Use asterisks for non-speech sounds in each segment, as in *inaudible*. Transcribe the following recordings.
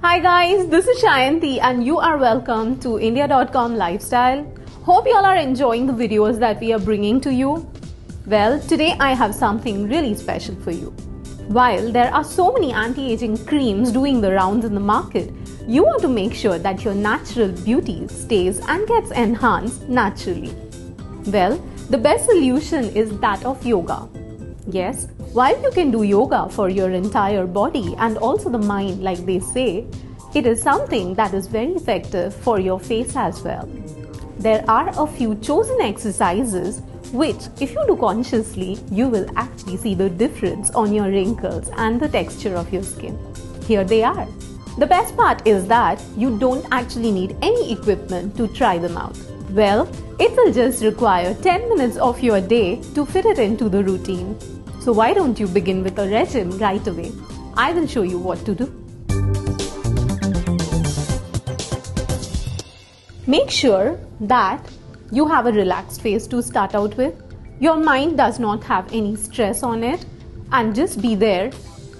Hi guys, this is Sayanti and you are welcome to India.com Lifestyle. Hope you all are enjoying the videos that we are bringing to you. Well, today I have something really special for you. While there are so many anti-aging creams doing the rounds in the market, you want to make sure that your natural beauty stays and gets enhanced naturally. Well, the best solution is that of yoga. Yes, while you can do yoga for your entire body and also the mind, like they say, it is something that is very effective for your face as well. There are a few chosen exercises which, if you do consciously, you will actually see the difference on your wrinkles and the texture of your skin. Here they are. The best part is that you don't actually need any equipment to try them out. Well, it will just require 10 minutes of your day to fit it into the routine. So why don't you begin with a regime right away? I will show you what to do. Make sure that you have a relaxed face to start out with. Your mind does not have any stress on it and just be there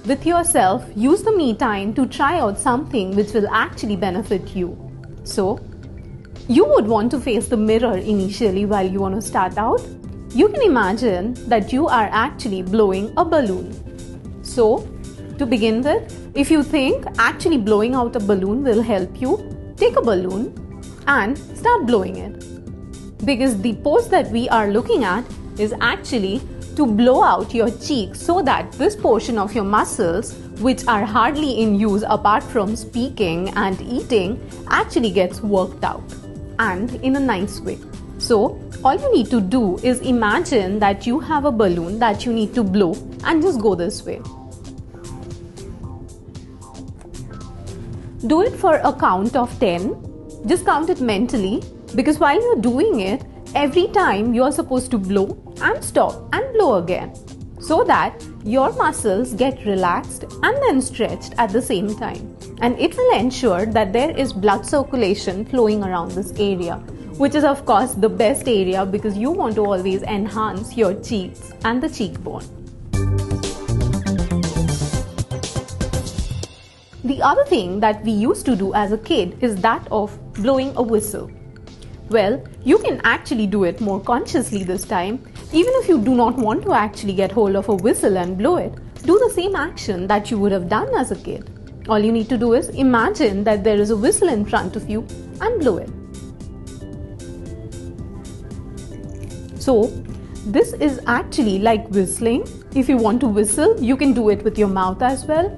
with yourself, use the me time to try out something which will actually benefit you. So, you would want to face the mirror initially while you want to start out. You can imagine that you are actually blowing a balloon. So, to begin with, if you think actually blowing out a balloon will help you, take a balloon and start blowing it. Because the pose that we are looking at is actually to blow out your cheeks so that this portion of your muscles, which are hardly in use apart from speaking and eating, actually gets worked out and in a nice way. So, all you need to do is imagine that you have a balloon that you need to blow and just go this way. Do it for a count of 10. Just count it mentally because while you're doing it, every time you're supposed to blow and stop and blow again so that your muscles get relaxed and then stretched at the same time. And it will ensure that there is blood circulation flowing around this area, which is, of course, the best area because you want to always enhance your cheeks and the cheekbone. The other thing that we used to do as a kid is that of blowing a whistle. Well, you can actually do it more consciously this time. Even if you do not want to actually get hold of a whistle and blow it, do the same action that you would have done as a kid. All you need to do is imagine that there is a whistle in front of you and blow it. So, this is actually like whistling. If you want to whistle, you can do it with your mouth as well.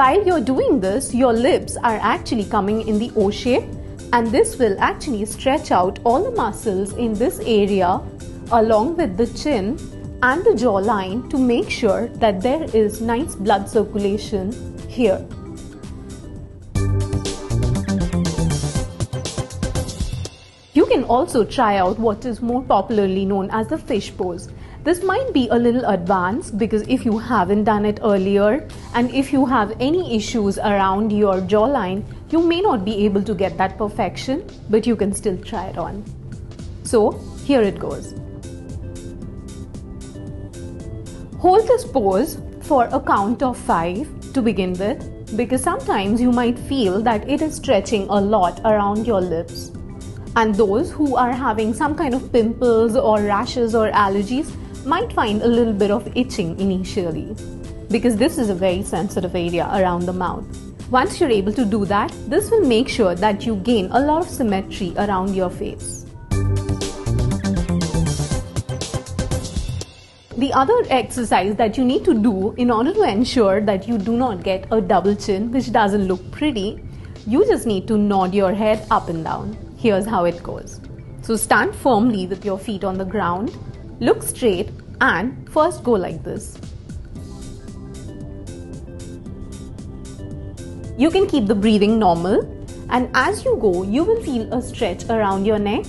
While you're doing this, your lips are actually coming in the O shape and this will actually stretch out all the muscles in this area along with the chin and the jawline to make sure that there is nice blood circulation here. You can also try out what is more popularly known as the fish pose. This might be a little advanced because if you haven't done it earlier and if you have any issues around your jawline, you may not be able to get that perfection, but you can still try it on. So, here it goes. Hold this pose for a count of 5 to begin with because sometimes you might feel that it is stretching a lot around your lips. And those who are having some kind of pimples or rashes or allergies might find a little bit of itching initially because this is a very sensitive area around the mouth. Once you're able to do that, this will make sure that you gain a lot of symmetry around your face. The other exercise that you need to do in order to ensure that you do not get a double chin which doesn't look pretty, you just need to nod your head up and down. Here's how it goes. So stand firmly with your feet on the ground Look straight and first go like this. You can keep the breathing normal and as you go, you will feel a stretch around your neck.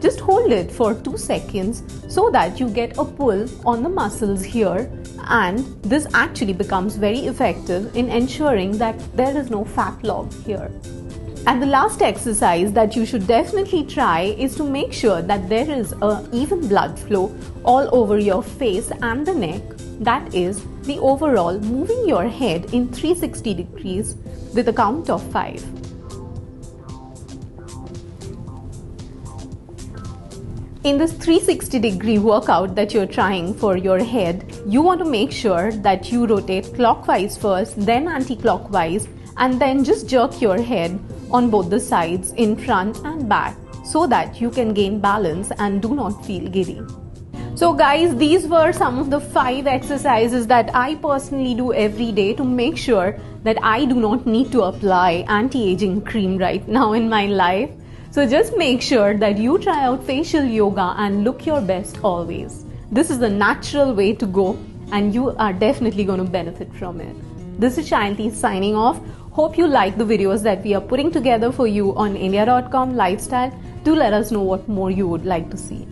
Just hold it for 2 seconds so that you get a pull on the muscles here and this actually becomes very effective in ensuring that there is no fat log here. And the last exercise that you should definitely try is to make sure that there is a even blood flow all over your face and the neck. That is the overall moving your head in 360 degrees with a count of 5. In this 360 degree workout that you're trying for your head, you want to make sure that you rotate clockwise first, then anti clockwise, and then just jerk your head on both the sides, in front and back, so that you can gain balance and do not feel giddy. So, guys, these were some of the five exercises that I personally do every day to make sure that I do not need to apply anti aging cream right *laughs* now in my life. So, just make sure that you try out facial yoga and look your best always. This is the natural way to go, and you are definitely going to benefit from it. This is Sayanti signing off. Hope you like the videos that we are putting together for you on India.com lifestyle. Do let us know what more you would like to see.